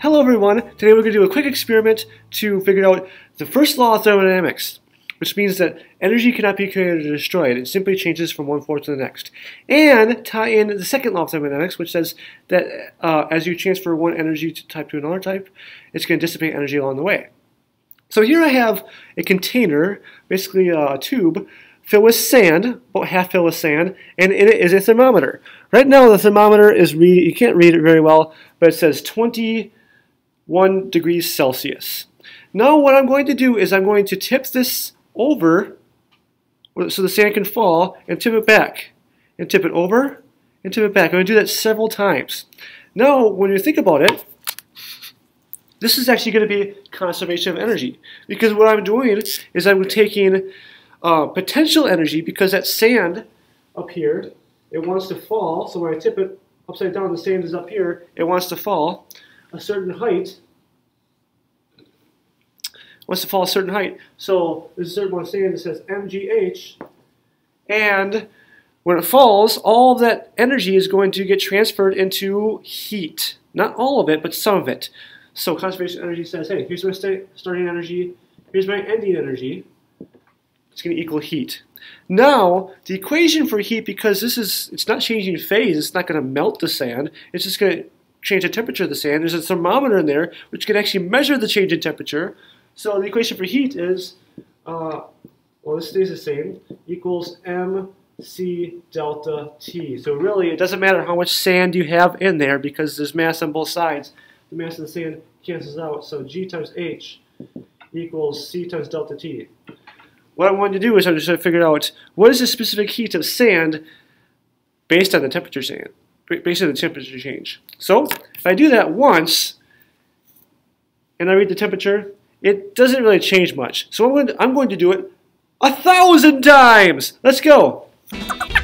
Hello everyone, today we're going to do a quick experiment to figure out the first law of thermodynamics, which means that energy cannot be created or destroyed, it simply changes from one form to the next. And tie in the second law of thermodynamics, which says that uh, as you transfer one energy type to another type, it's going to dissipate energy along the way. So here I have a container, basically a tube, filled with sand, about half filled with sand, and in it is a thermometer. Right now the thermometer is read you can't read it very well, but it says 21 degrees Celsius. Now what I'm going to do is I'm going to tip this over so the sand can fall and tip it back. And tip it over and tip it back. I'm going to do that several times. Now when you think about it, this is actually going to be conservation of energy because what I'm doing is I'm taking uh, potential energy because that sand up here, it wants to fall. So when I tip it upside down, the sand is up here. It wants to fall a certain height. wants to fall a certain height. So there's a certain of sand that says MGH. And when it falls, all of that energy is going to get transferred into heat. Not all of it, but some of it. So conservation energy says, hey, here's my starting energy, here's my ending energy it's going to equal heat. Now, the equation for heat, because this is, it's not changing phase, it's not going to melt the sand, it's just going to change in temperature of the sand. There's a thermometer in there which can actually measure the change in temperature. So the equation for heat is, uh, well, this stays the same, equals mc delta T. So really, it doesn't matter how much sand you have in there because there's mass on both sides. The mass of the sand cancels out. So G times H equals C times delta T what I wanted to do is I'm just figure out what is the specific heat of sand based on the temperature sand, on the temperature change. So if I do that once, and I read the temperature, it doesn't really change much. So I'm going to, I'm going to do it a thousand times. Let's go.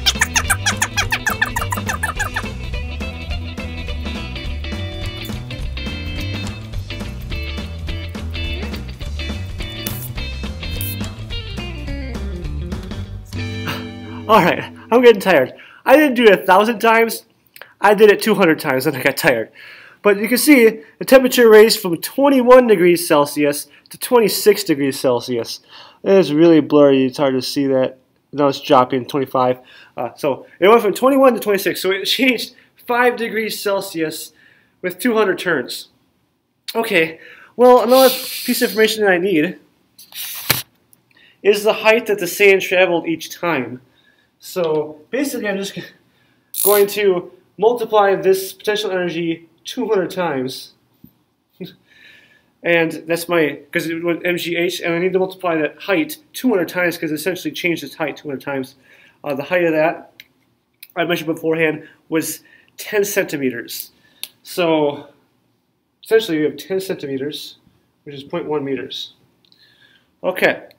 Alright, I'm getting tired. I didn't do it a thousand times. I did it 200 times and I got tired. But you can see the temperature raised from 21 degrees Celsius to 26 degrees Celsius. It is really blurry. It's hard to see that. Now it's dropping 25. Uh, so it went from 21 to 26. So it changed 5 degrees Celsius with 200 turns. Okay, well, another piece of information that I need is the height that the sand traveled each time. So basically I'm just going to multiply this potential energy 200 times. and that's my, because it went MGH, and I need to multiply that height 200 times because it essentially changed its height 200 times. Uh, the height of that, I mentioned beforehand, was 10 centimeters. So essentially we have 10 centimeters, which is 0.1 meters. Okay,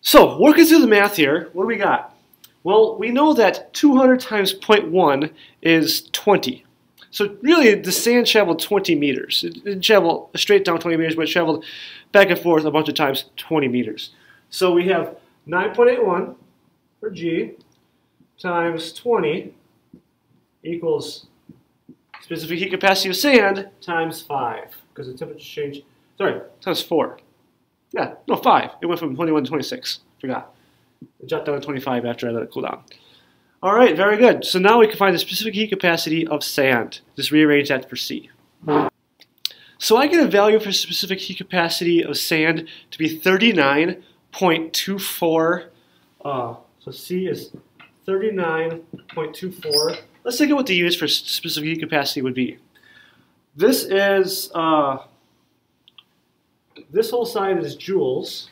so working through the math here, what do we got? Well, we know that 200 times 0.1 is 20. So really, the sand traveled 20 meters. It didn't travel straight down 20 meters, but it traveled back and forth a bunch of times 20 meters. So we have 9.81 for G times 20 equals specific heat capacity of sand times 5, because the temperature change, sorry, times 4. Yeah, no, 5. It went from 21 to 26. Forgot. Dropped down to 25 after I let it cool down. All right, very good. So now we can find the specific heat capacity of sand. Just rearrange that for C. So I get a value for specific heat capacity of sand to be 39.24. Uh, so C is 39.24. Let's think of what the units for specific heat capacity would be. This is, uh, this whole side is joules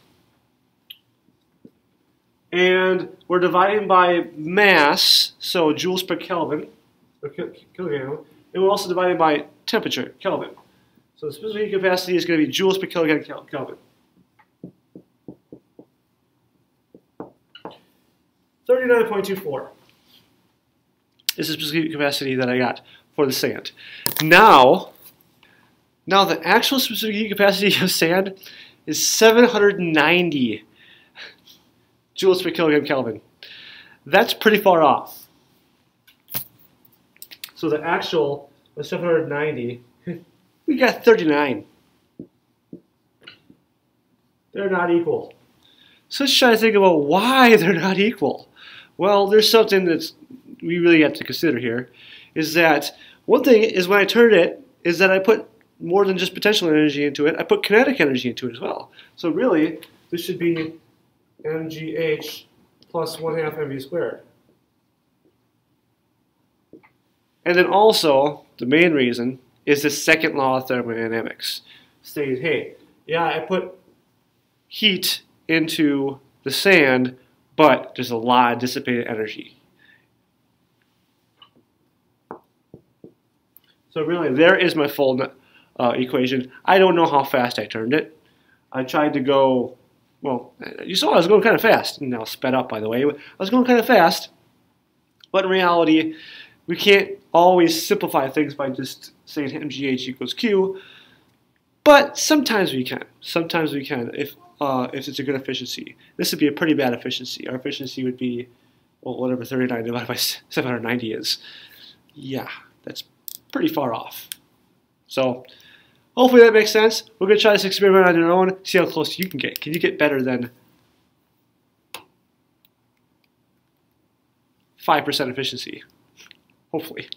and we're dividing by mass, so joules per Kelvin, or kilogram, and we're also dividing by temperature, Kelvin. So the specific heat capacity is going to be joules per kilogram Kelvin. 39.24 is the specific heat capacity that I got for the sand. Now, now the actual specific heat capacity of sand is 790 joules per kilogram Kelvin. That's pretty far off. So the actual was 790. we got 39. They're not equal. So let's try to think about why they're not equal. Well, there's something that's we really have to consider here, is that one thing is when I turn it, is that I put more than just potential energy into it, I put kinetic energy into it as well. So really, this should be mgh plus 1 half mv squared. And then also, the main reason is the second law of thermodynamics. States, hey, yeah, I put heat into the sand, but there's a lot of dissipated energy. So really, there is my full uh, equation. I don't know how fast I turned it. I tried to go, well, you saw I was going kind of fast. Now sped up, by the way. I was going kind of fast. But in reality, we can't always simplify things by just saying mgh equals q. But sometimes we can. Sometimes we can if uh, if it's a good efficiency. This would be a pretty bad efficiency. Our efficiency would be well, whatever 39 divided by 790 is. Yeah, that's pretty far off. So hopefully that makes sense. We're going to try this experiment on your own, see how close you can get. Can you get better than 5% efficiency? Hopefully.